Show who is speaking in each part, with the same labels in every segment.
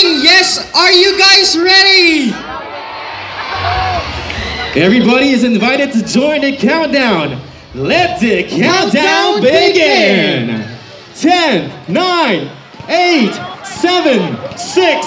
Speaker 1: Yes, are you guys ready?
Speaker 2: Everybody is invited to join the countdown. Let the countdown begin. 10, 9, 8, 7, 6,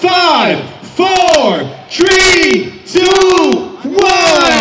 Speaker 2: 5, 4, 3, 2, 1.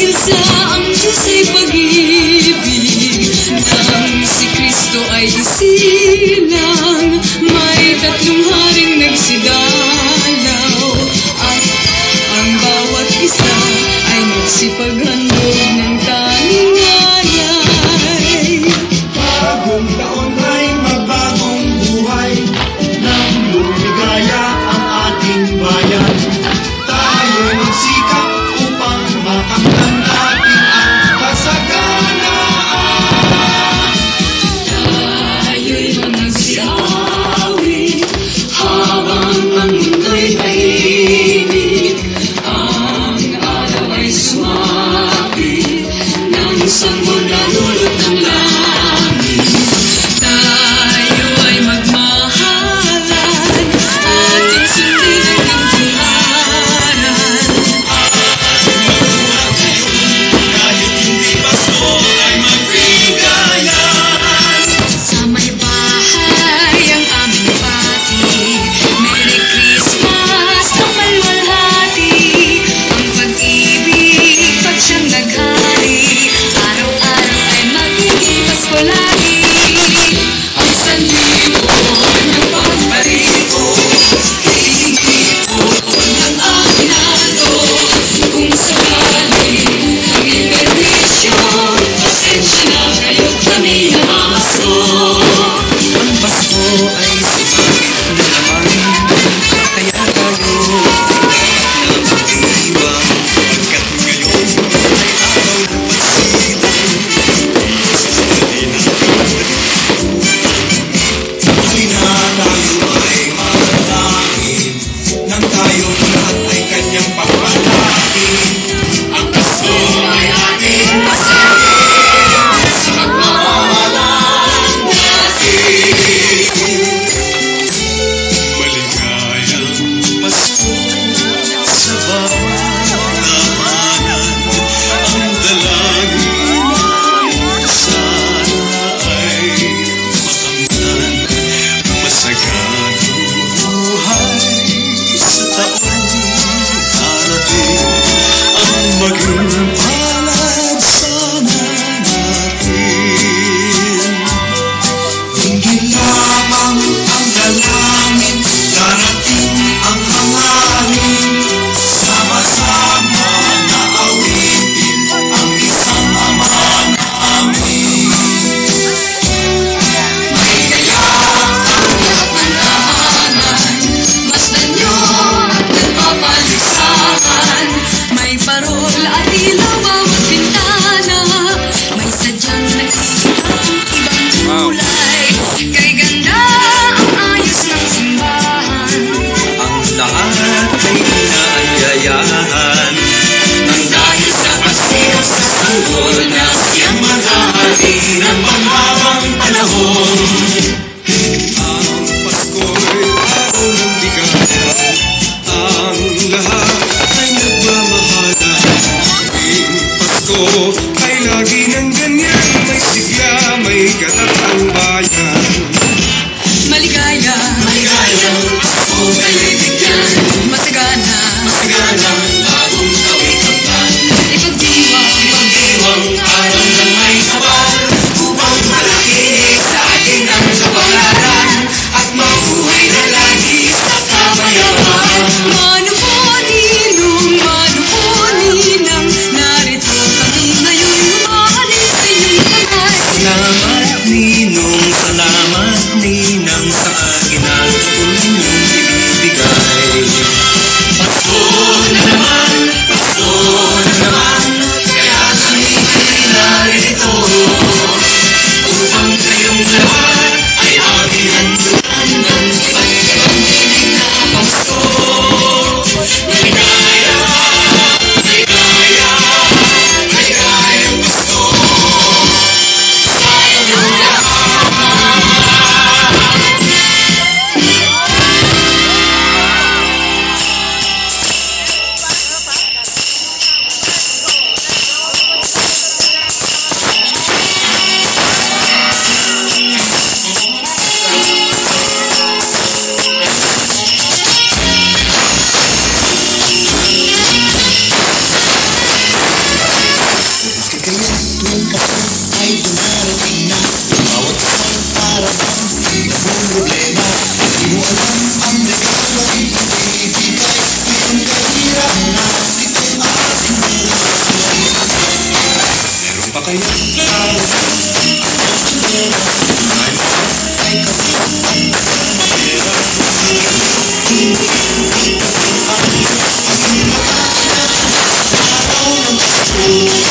Speaker 2: you saw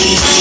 Speaker 3: Ladies